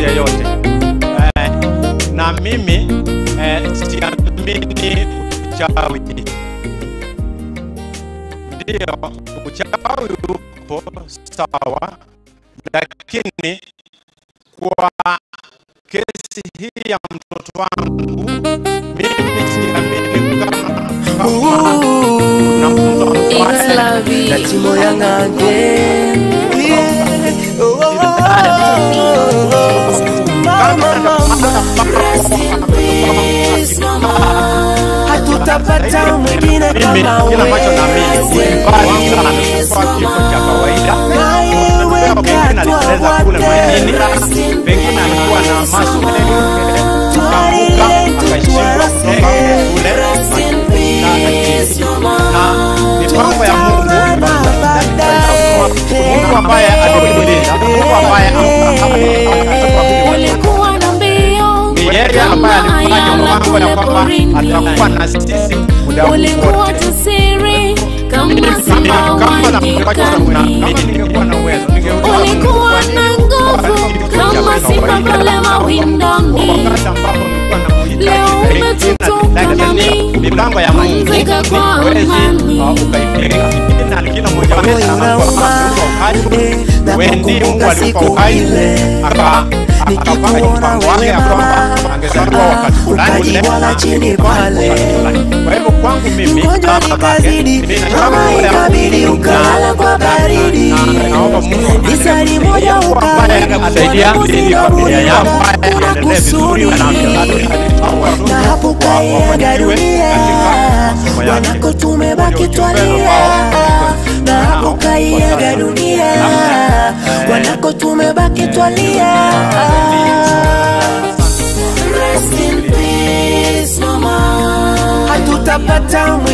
mtu yeyote eh, na mimi eh, siamini uchawi. Ndiyo, uchawi upo sawa, lakini kwa kesi hii ya mtoto wangu mimi siamini kama na again. Yeah. Kutoka kule na mipango ya Mungu. Mungu ambaye alitulinda, Mungu ambaye Ulikuwa na mbio. Ni yeye ambaye mpango ya kwamba atakuwa na sisi muda wote. na nguvu kama simba pale mawindoni. Leo umetutoka nami, Mungu kwa amani. uh. Hai. eh, Wewe ndiye Mungu siku ile. akapanga mpango wake ukajibwala na chini pale. babake, nikazidi, mama ikabidi ukalala kwa baridi. Lisali moja ambaye iendelee vizuri kusudi. na hapo kaiaga dunia. wanako tumebaki twalia. na hapo kaiaga dunia. wanako tumebaki twalia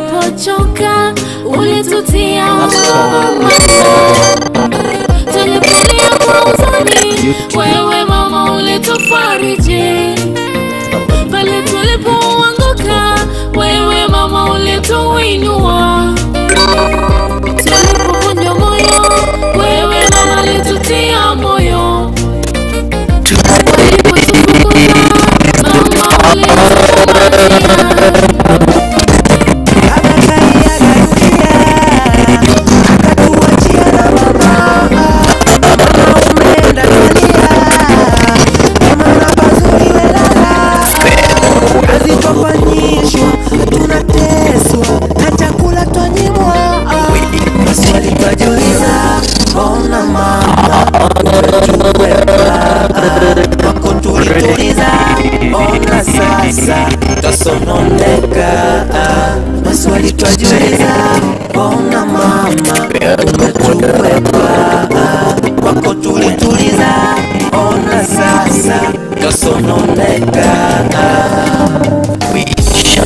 tulipochoka ulitutia mama, tulipolia kwa uzani, wewe mama ulitufariji. Pale tulipoanguka, wewe mama ulituinua. sasa kasononekana kuisha